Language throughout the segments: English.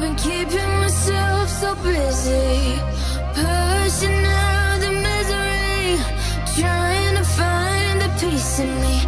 Been keeping myself so busy Pushing out the misery Trying to find the peace in me.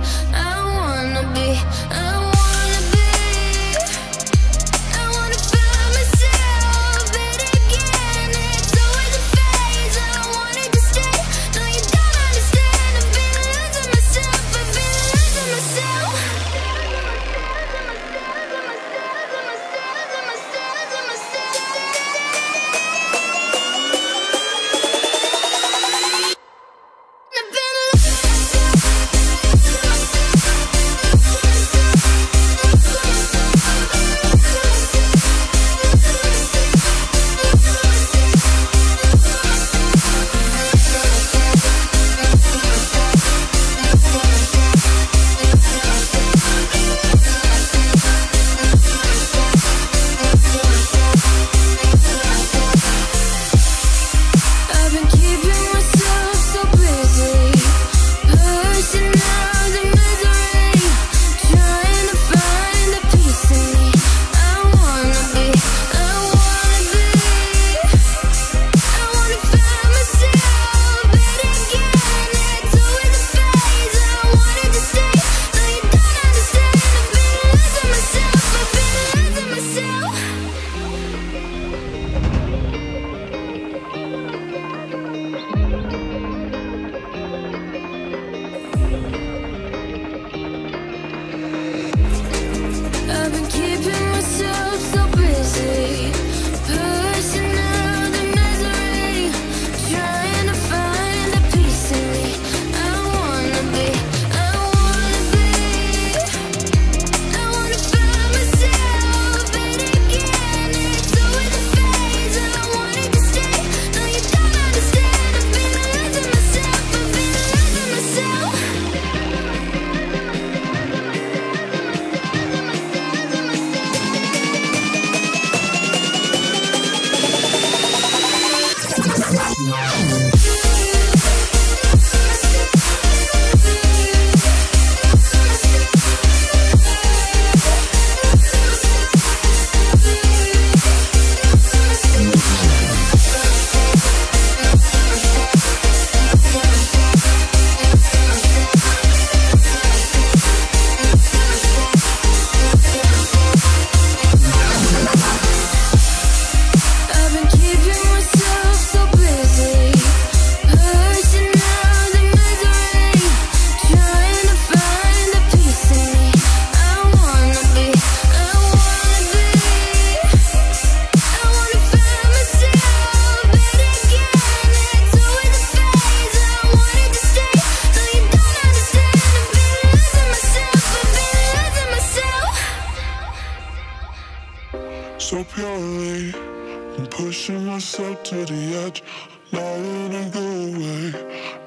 away. Been pushing myself to the edge, not gonna go away.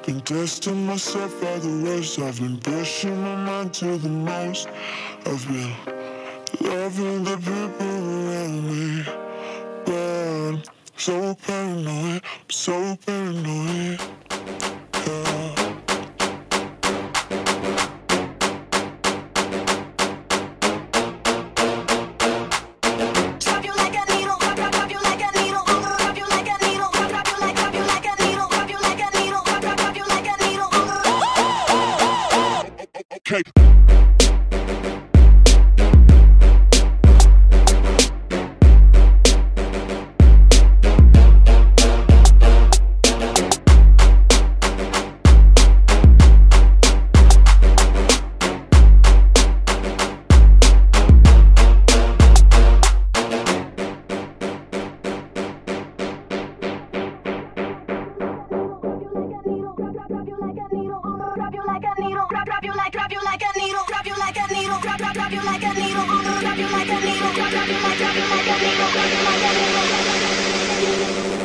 Been testing myself by the worst. I've been pushing my mind to the most. I've been loving the people around me. But I'm so paranoid, I'm so paranoid. shape.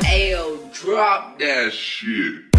Ayo, drop that shit.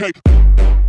cape.